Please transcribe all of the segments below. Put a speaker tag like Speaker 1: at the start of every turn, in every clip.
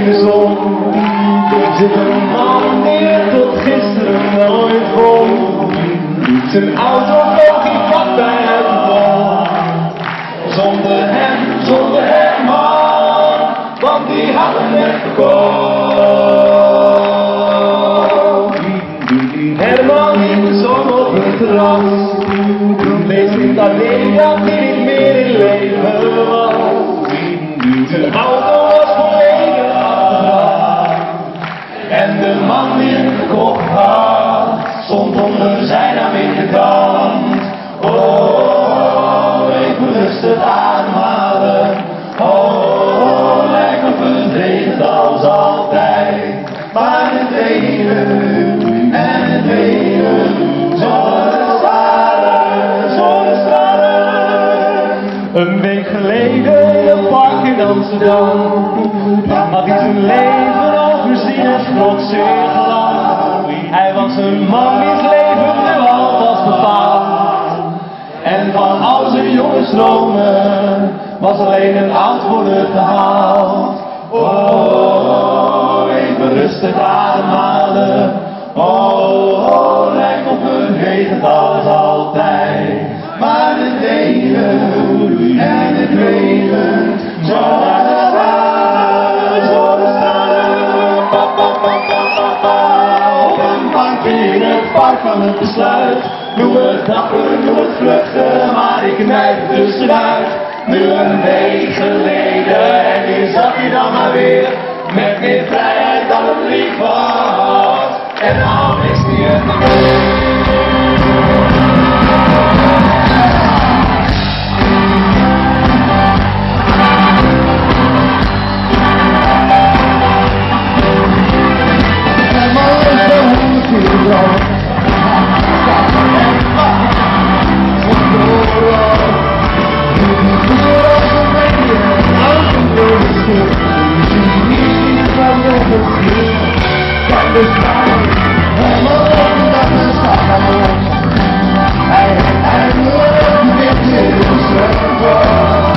Speaker 1: de zon. Zit een man die het tot gisteren nooit vond. Zijn auto vloog hij vlak bij het plafond. Zonder hem, zonder hem man, want die had hem net verkocht. Herman in de zon op het terras. Lees niet alleen dat Een week geleden in een park in Amsterdam had hij zijn leven overzien en schrok zeer gelang. Hij was een man wiens leven al was bepaald. En van al zijn jonge stromen was alleen een oud worden gehaald. Oh, even rustig ademhalen. Oh, oh, op een regent zonnestralen. Pa, pa, pa, pa, pa, pa. Op een bankje in het park van het besluit. Doe het dapper, doe het vluchten, maar ik er tussenuit. Nu een week geleden en hier zat hij dan maar weer. Met meer vrijheid dan het lief was. En nou is hij het I, I love you, dear,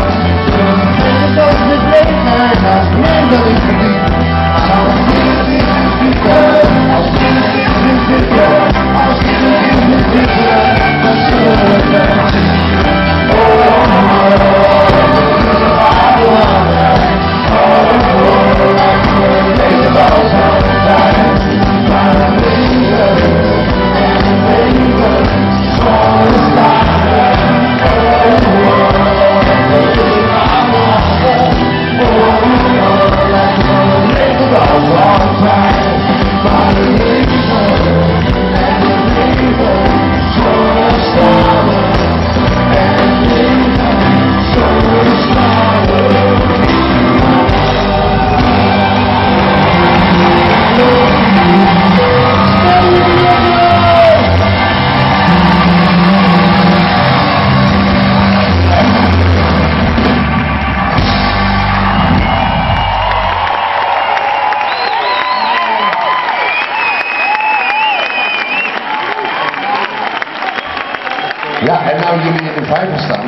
Speaker 2: Ja, en nou jullie in de vijver staan.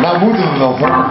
Speaker 2: Nou moeten we wel voor.